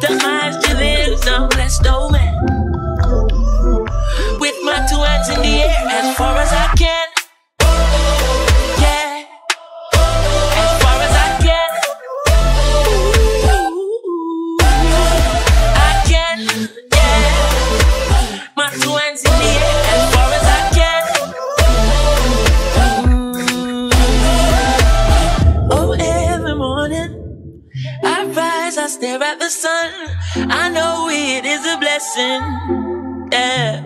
the eyes driven, no less man. With my two hands in the air as far Rise, I stare at the sun. I know it is a blessing. Yeah.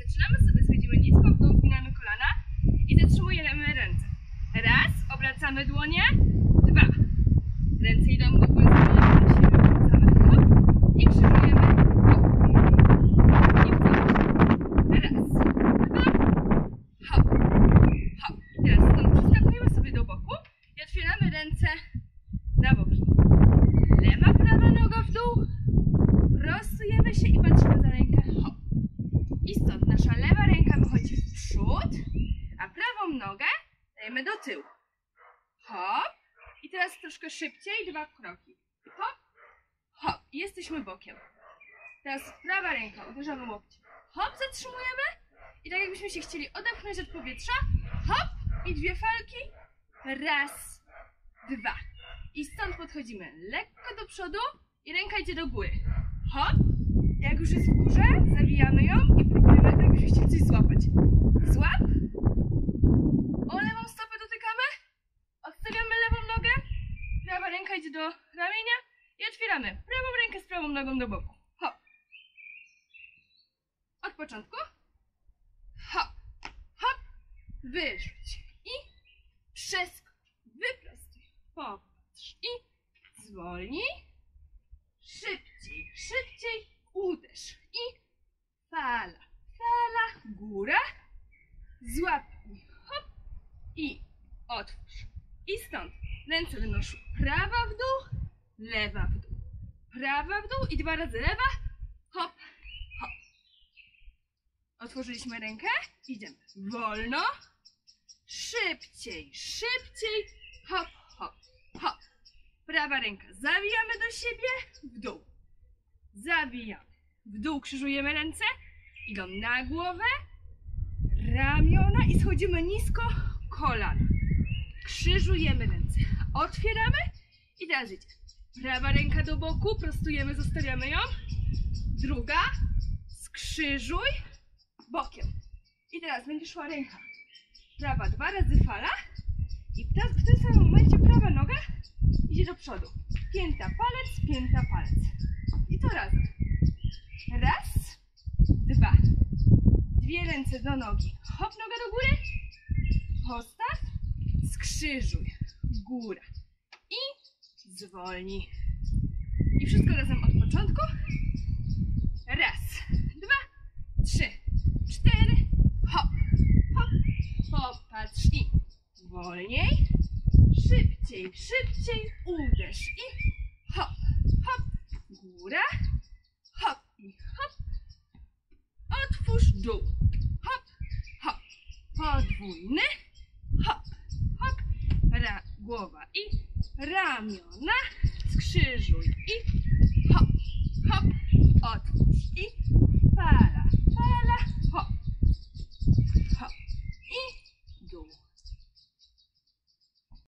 Zaczynamy sobie, schodzimy nisko, w dół, zginamy kolana i zatrzymujemy ręce. Raz, obracamy dłonie. Dwa. Ręce idą do góry, dłonie wracamy. Hop. I krzyżujemy. Hop. I w całość. Raz. Dwa. Hop. Hop. I teraz stąd przeskakujemy sobie do boku i otwieramy ręce na boki. Lewa, prawa noga w dół. Prostujemy się i patrzymy za rękę. Hop. I stąd nasza lewa ręka wychodzi w przód, a prawą nogę dajemy do tyłu. Hop. I teraz troszkę szybciej, dwa kroki. Hop. Hop. I jesteśmy bokiem. Teraz prawa ręka, uderzamy łokcie. Hop, zatrzymujemy. I tak jakbyśmy się chcieli odepchnąć od powietrza. Hop. I dwie falki. Raz, dwa. I stąd podchodzimy lekko do przodu i ręka idzie do góry. Hop. Jak już jest w górze, zawijamy ją i próbujemy tak, jakbyśmy chcieli coś złapać. Ręka idzie do ramienia i otwieramy prawą rękę z prawą nogą do boku. Hop. Od początku. Hop. Hop. Wyrzuć. I przeskocz. Wyprostuj. Popatrz. I zwolnij. Szybciej, szybciej uderz. I fala, fala, góra. Złapnij, hop i otwórz. I stąd ręce szły prawa w dół, lewa w dół. Prawa w dół i dwa razy lewa. Hop, hop. Otworzyliśmy rękę. Idziemy wolno. Szybciej, szybciej. Hop, hop, hop. Prawa ręka zawijamy do siebie, w dół. Zawijamy. W dół krzyżujemy ręce, idą na głowę, ramiona i schodzimy nisko, kolana. Krzyżujemy ręce, otwieramy i teraz idzie. Prawa ręka do boku, prostujemy, zostawiamy ją. Druga, skrzyżuj, bokiem. I teraz będzie szła ręka. Prawa dwa razy fala i teraz w tym samym momencie prawa noga idzie do przodu. Pięta palec, pięta palec. I to razem. Raz, dwa. Dwie ręce do nogi. Hop, noga do góry. Postaw. Skrzyżuj. Góra. I zwolnij. I wszystko razem od początku. Raz, dwa, trzy, cztery. Hop, hop. Popatrz i wolniej. Szybciej, szybciej uderz i hop, hop, góra, hop i hop, otwórz dół, hop, hop, podwójny, głowa. I ramiona, skrzyżuj i hop, hop, otwórz i